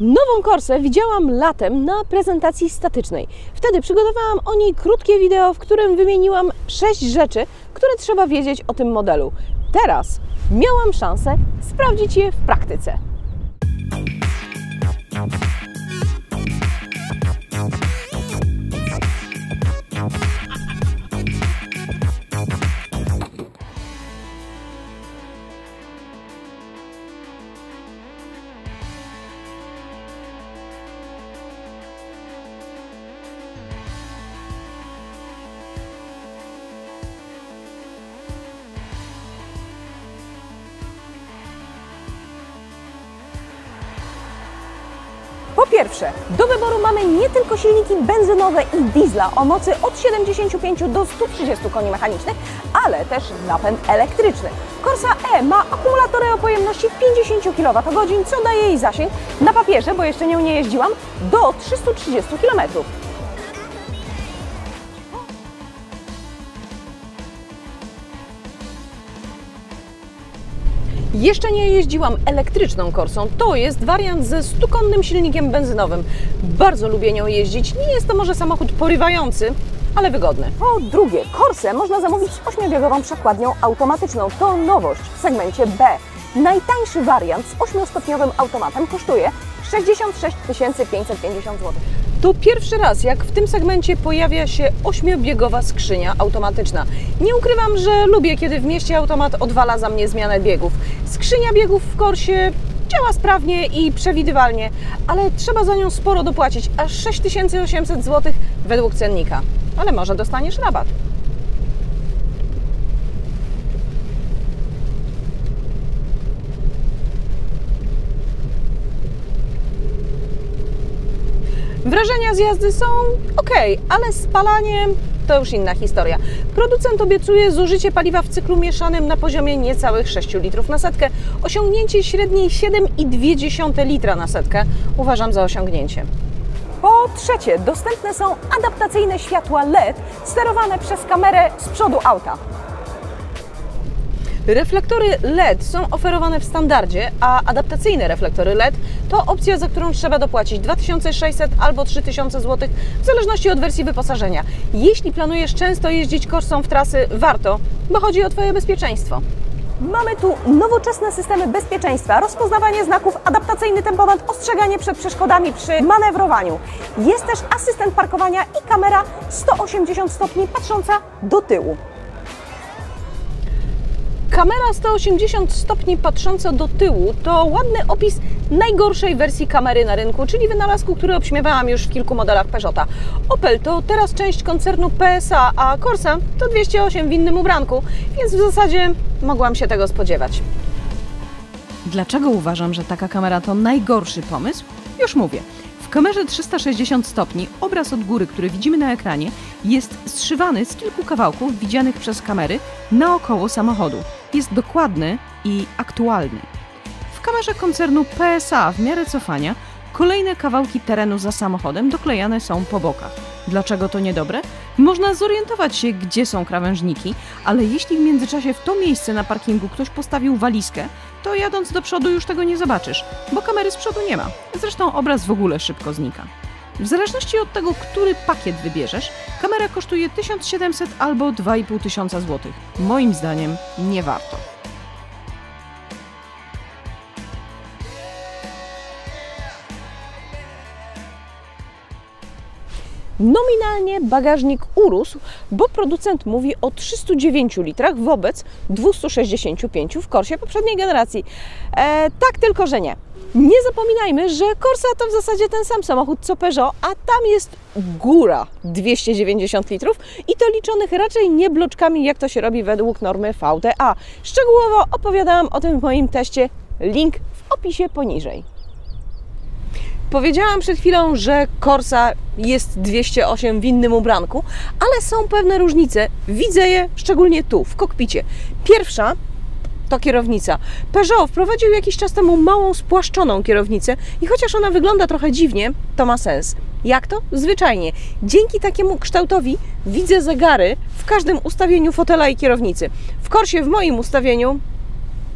Nową Corsę widziałam latem na prezentacji statycznej. Wtedy przygotowałam o niej krótkie wideo, w którym wymieniłam sześć rzeczy, które trzeba wiedzieć o tym modelu. Teraz miałam szansę sprawdzić je w praktyce. Po pierwsze, do wyboru mamy nie tylko silniki benzynowe i diesla o mocy od 75 do 130 koni mechanicznych, ale też napęd elektryczny. Corsa E ma akumulatory o pojemności 50 kWh, co daje jej zasięg na papierze, bo jeszcze nią nie jeździłam, do 330 km. Jeszcze nie jeździłam elektryczną Corsą. To jest wariant ze stukonnym silnikiem benzynowym. Bardzo lubię nią jeździć. Nie jest to może samochód porywający, ale wygodny. Po drugie, Corsę można zamówić z 8-biegową przekładnią automatyczną. To nowość w segmencie B. Najtańszy wariant z 8-stopniowym automatem kosztuje 66 550 zł. To pierwszy raz, jak w tym segmencie pojawia się ośmiobiegowa skrzynia automatyczna. Nie ukrywam, że lubię, kiedy w mieście automat odwala za mnie zmianę biegów. Skrzynia biegów w Korsie działa sprawnie i przewidywalnie, ale trzeba za nią sporo dopłacić, aż 6800 zł według cennika. Ale może dostaniesz rabat. Wrażenia z jazdy są ok, ale spalanie to już inna historia. Producent obiecuje zużycie paliwa w cyklu mieszanym na poziomie niecałych 6 litrów na setkę. Osiągnięcie średniej 7,2 litra na setkę uważam za osiągnięcie. Po trzecie, dostępne są adaptacyjne światła LED sterowane przez kamerę z przodu auta. Reflektory LED są oferowane w standardzie, a adaptacyjne reflektory LED to opcja, za którą trzeba dopłacić 2600 albo 3000 zł, w zależności od wersji wyposażenia. Jeśli planujesz często jeździć korsą w trasy, warto, bo chodzi o Twoje bezpieczeństwo. Mamy tu nowoczesne systemy bezpieczeństwa, rozpoznawanie znaków, adaptacyjny tempomat, ostrzeganie przed przeszkodami przy manewrowaniu. Jest też asystent parkowania i kamera 180 stopni patrząca do tyłu. Kamera 180 stopni patrząca do tyłu to ładny opis najgorszej wersji kamery na rynku, czyli wynalazku, który obśmiewałam już w kilku modelach Peugeota. Opel to teraz część koncernu PSA, a Corsa to 208 w innym ubranku, więc w zasadzie mogłam się tego spodziewać. Dlaczego uważam, że taka kamera to najgorszy pomysł? Już mówię. Kamerze 360 stopni obraz od góry, który widzimy na ekranie, jest zszywany z kilku kawałków widzianych przez kamery naokoło samochodu. Jest dokładny i aktualny. W kamerze koncernu PSA w miarę cofania kolejne kawałki terenu za samochodem doklejane są po bokach. Dlaczego to niedobre? Można zorientować się, gdzie są krawężniki, ale jeśli w międzyczasie w to miejsce na parkingu ktoś postawił walizkę, to jadąc do przodu już tego nie zobaczysz, bo kamery z przodu nie ma. Zresztą obraz w ogóle szybko znika. W zależności od tego, który pakiet wybierzesz, kamera kosztuje 1700 albo 2500 zł. Moim zdaniem nie warto. Nominalnie bagażnik urósł, bo producent mówi o 309 litrach wobec 265 w Corsie poprzedniej generacji. E, tak tylko, że nie. Nie zapominajmy, że Corsa to w zasadzie ten sam samochód co Peugeot, a tam jest góra 290 litrów i to liczonych raczej nie bloczkami, jak to się robi według normy VTA. Szczegółowo opowiadałam o tym w moim teście, link w opisie poniżej. Powiedziałam przed chwilą, że Corsa jest 208 w innym ubranku, ale są pewne różnice. Widzę je szczególnie tu, w kokpicie. Pierwsza to kierownica. Peugeot wprowadził jakiś czas temu małą, spłaszczoną kierownicę i chociaż ona wygląda trochę dziwnie, to ma sens. Jak to? Zwyczajnie. Dzięki takiemu kształtowi widzę zegary w każdym ustawieniu fotela i kierownicy. W Korsie w moim ustawieniu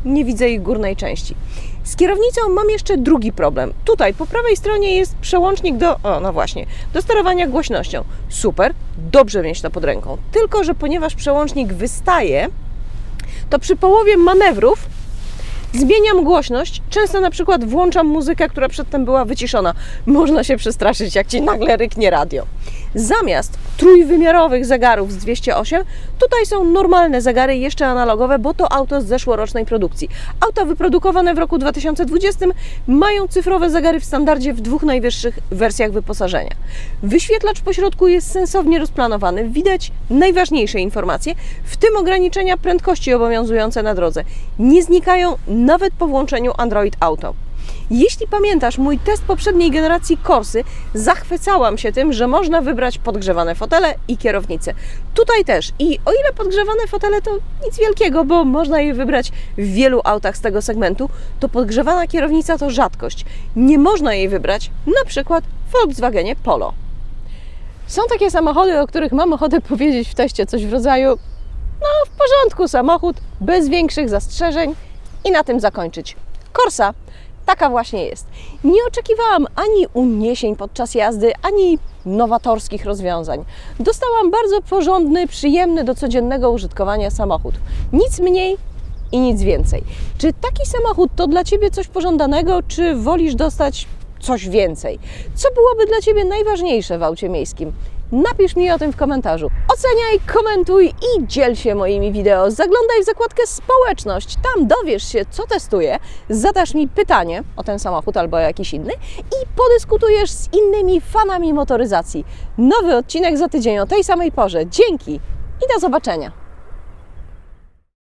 nie widzę ich górnej części. Z kierownicą mam jeszcze drugi problem. Tutaj po prawej stronie jest przełącznik do, o no właśnie, do sterowania głośnością. Super, dobrze mieć to pod ręką. Tylko, że ponieważ przełącznik wystaje, to przy połowie manewrów zmieniam głośność. Często na przykład włączam muzykę, która przedtem była wyciszona. Można się przestraszyć, jak ci nagle ryknie radio. Zamiast trójwymiarowych zegarów z 208, tutaj są normalne zegary, jeszcze analogowe, bo to auto z zeszłorocznej produkcji. Auta wyprodukowane w roku 2020 mają cyfrowe zegary w standardzie w dwóch najwyższych wersjach wyposażenia. Wyświetlacz po środku jest sensownie rozplanowany, widać najważniejsze informacje, w tym ograniczenia prędkości obowiązujące na drodze. Nie znikają nawet po włączeniu Android Auto. Jeśli pamiętasz mój test poprzedniej generacji Corsy, zachwycałam się tym, że można wybrać podgrzewane fotele i kierownicę. Tutaj też. I o ile podgrzewane fotele to nic wielkiego, bo można je wybrać w wielu autach z tego segmentu, to podgrzewana kierownica to rzadkość. Nie można jej wybrać na przykład w Volkswagenie Polo. Są takie samochody, o których mam ochotę powiedzieć w teście coś w rodzaju no w porządku samochód, bez większych zastrzeżeń i na tym zakończyć. Korsa taka właśnie jest. Nie oczekiwałam ani uniesień podczas jazdy, ani nowatorskich rozwiązań. Dostałam bardzo porządny, przyjemny do codziennego użytkowania samochód. Nic mniej i nic więcej. Czy taki samochód to dla Ciebie coś pożądanego, czy wolisz dostać coś więcej? Co byłoby dla Ciebie najważniejsze w aucie miejskim? Napisz mi o tym w komentarzu. Oceniaj, komentuj i dziel się moimi wideo. Zaglądaj w zakładkę społeczność. Tam dowiesz się, co testuję, zadasz mi pytanie o ten samochód albo o jakiś inny i podyskutujesz z innymi fanami motoryzacji. Nowy odcinek za tydzień o tej samej porze. Dzięki i do zobaczenia.